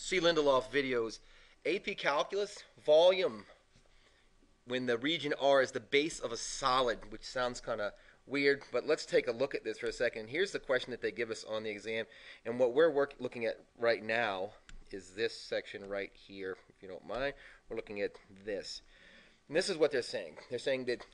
C. Lindelof videos. AP Calculus, volume, when the region R is the base of a solid, which sounds kind of weird, but let's take a look at this for a second. Here's the question that they give us on the exam, and what we're work, looking at right now is this section right here, if you don't mind. We're looking at this. And this is what they're saying. They're saying that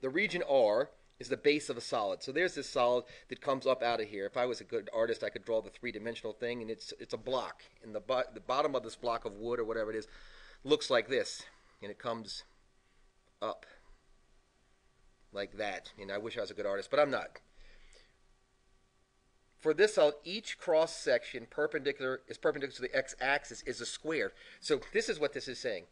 the region R is the base of a solid. So there's this solid that comes up out of here. If I was a good artist, I could draw the three-dimensional thing, and it's it's a block. And the, bo the bottom of this block of wood or whatever it is looks like this, and it comes up like that. And I wish I was a good artist, but I'm not. For this solid, each cross section perpendicular is perpendicular to the x-axis is a square. So this is what this is saying.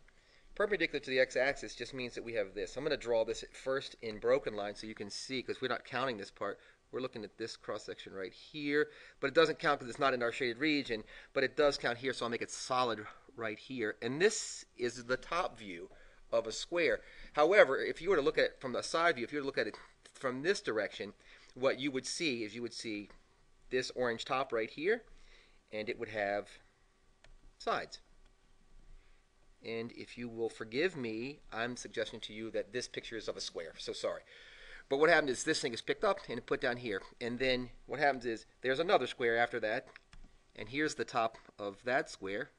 Perpendicular to the x-axis just means that we have this. I'm going to draw this first in broken line so you can see, because we're not counting this part. We're looking at this cross-section right here, but it doesn't count because it's not in our shaded region, but it does count here, so I'll make it solid right here. And this is the top view of a square. However, if you were to look at it from the side view, if you were to look at it from this direction, what you would see is you would see this orange top right here, and it would have sides. And if you will forgive me, I'm suggesting to you that this picture is of a square. So sorry. But what happens is this thing is picked up and put down here. And then what happens is there's another square after that. And here's the top of that square.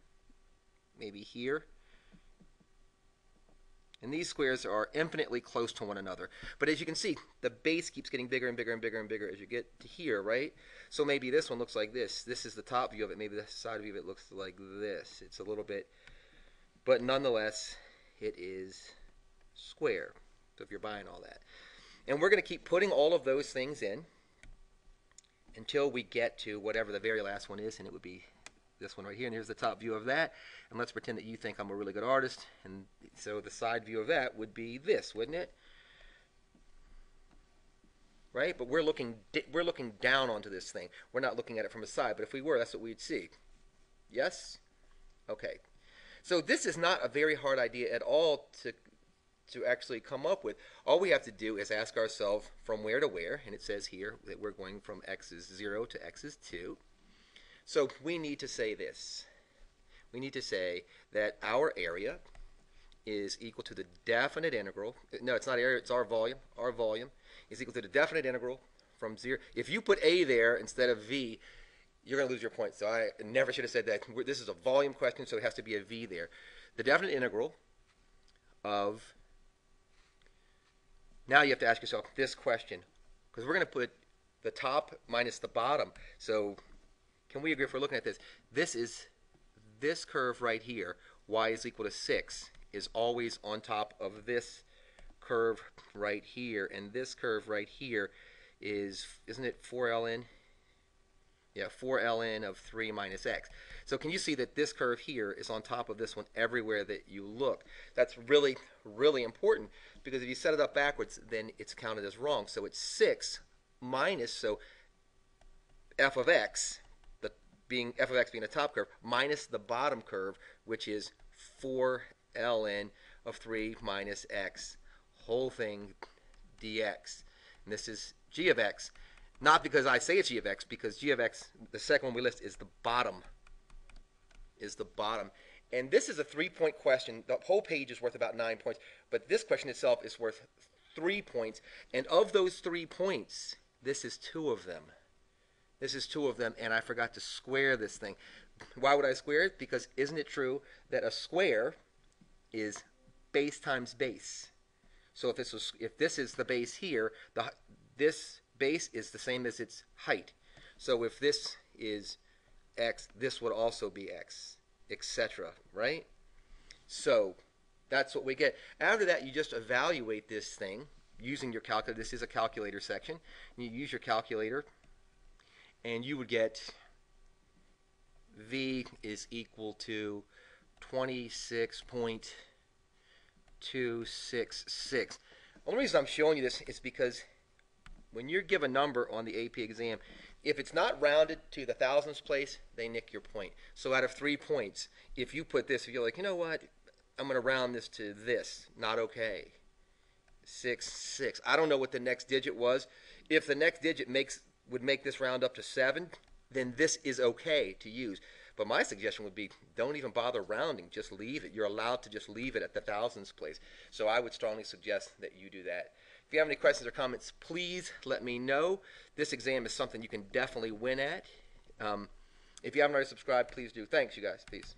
Maybe here. And these squares are infinitely close to one another. But as you can see, the base keeps getting bigger and bigger and bigger and bigger as you get to here, right? So maybe this one looks like this. This is the top view of it. Maybe the side view of it looks like this. It's a little bit but nonetheless, it is square. So if you're buying all that. And we're going to keep putting all of those things in until we get to whatever the very last one is, and it would be this one right here. And here's the top view of that. And let's pretend that you think I'm a really good artist. And so the side view of that would be this, wouldn't it? Right? But we're looking we're looking down onto this thing. We're not looking at it from the side. But if we were, that's what we'd see. Yes? Okay. So this is not a very hard idea at all to to actually come up with. All we have to do is ask ourselves from where to where, and it says here that we're going from x is 0 to x is 2. So we need to say this. We need to say that our area is equal to the definite integral. No, it's not area, it's our volume. Our volume is equal to the definite integral from 0. If you put a there instead of v, you're going to lose your point. So I never should have said that. This is a volume question, so it has to be a v there. The definite integral of, now you have to ask yourself this question, because we're going to put the top minus the bottom. So can we agree if we're looking at this? This is this curve right here, y is equal to 6, is always on top of this curve right here. And this curve right here is, isn't it 4ln? Yeah, 4 ln of 3 minus x. So can you see that this curve here is on top of this one everywhere that you look? That's really, really important because if you set it up backwards, then it's counted as wrong. So it's 6 minus, so f of x, the being f of x being the top curve, minus the bottom curve, which is 4 ln of 3 minus x, whole thing dx. And this is g of x. Not because I say it's g of x, because g of x, the second one we list, is the bottom. Is the bottom. And this is a three-point question. The whole page is worth about nine points, but this question itself is worth three points. And of those three points, this is two of them. This is two of them, and I forgot to square this thing. Why would I square it? Because isn't it true that a square is base times base? So if this was, if this is the base here, the this base is the same as its height. So if this is x, this would also be x, etc., right? So that's what we get. After that, you just evaluate this thing using your calculator. This is a calculator section. You use your calculator, and you would get V is equal to 26.266. The only reason I'm showing you this is because when you give a number on the AP exam, if it's not rounded to the thousandths place, they nick your point. So out of three points, if you put this, if you're like, you know what, I'm going to round this to this, not okay. Six, six. I don't know what the next digit was. If the next digit makes would make this round up to seven, then this is okay to use. But my suggestion would be don't even bother rounding. Just leave it. You're allowed to just leave it at the thousands place. So I would strongly suggest that you do that. If you have any questions or comments, please let me know. This exam is something you can definitely win at. Um, if you haven't already subscribed, please do. Thanks, you guys. Peace.